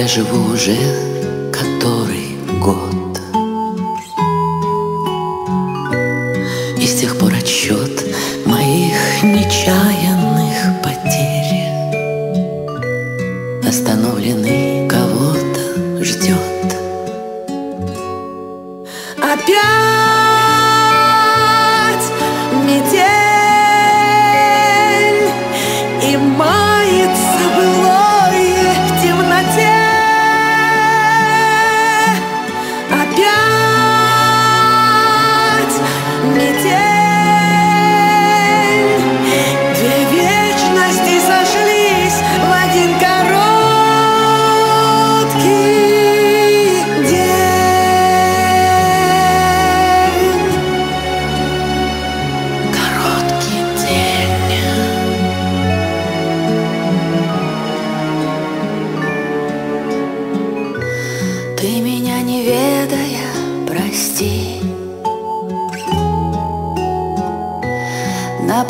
Я живу уже который год. И с тех пор отсчет моих нечаянных потерь. Остановленный кого-то ждет Опять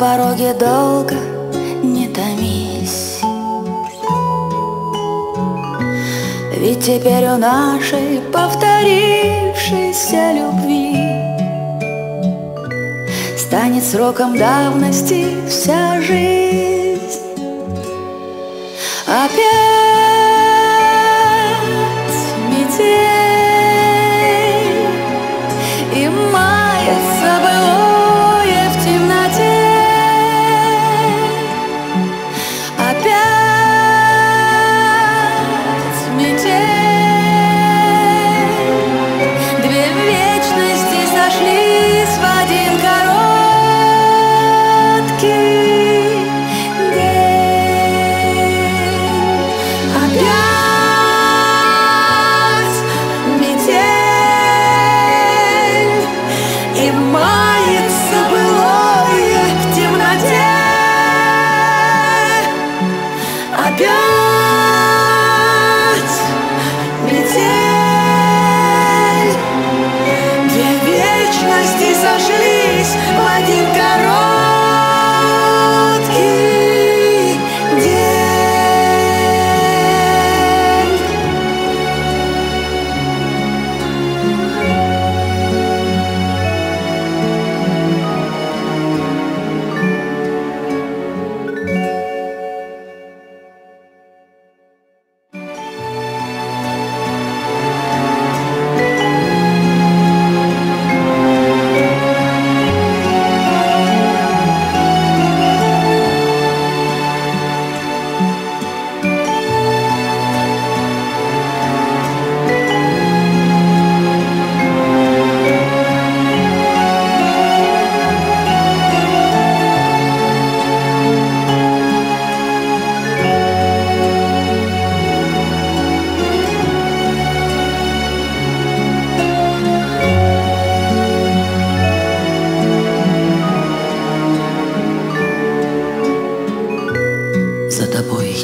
пороге долго не томись. Ведь теперь у нашей повторившейся любви Станет сроком давности вся жизнь. Опять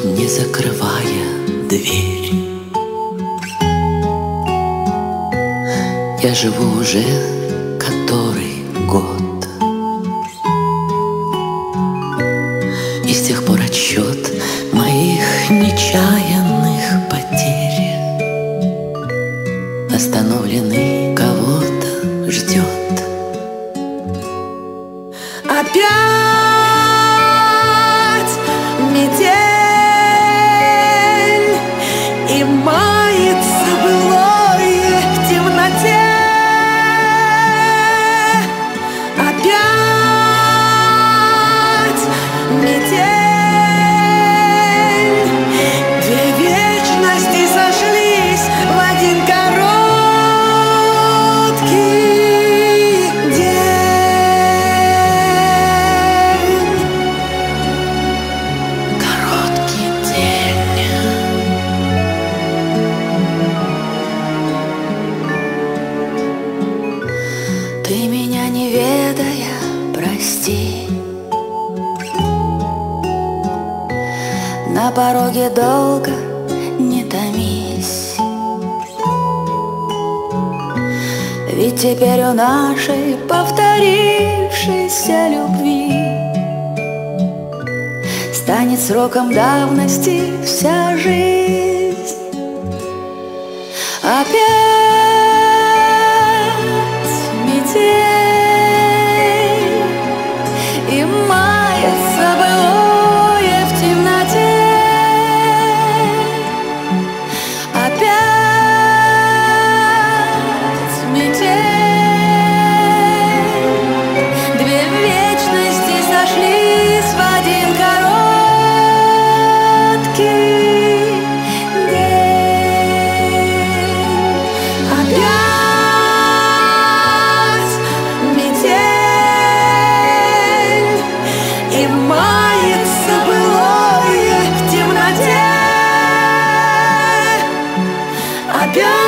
не закрывая дверь. Я живу уже который год И с тех пор отсчет моих нечаянных потерь Остановленный Ты меня не ведая, прости. На пороге долго не томись. Ведь теперь у нашей повторившейся любви Станет сроком давности вся жизнь. Опять 가벼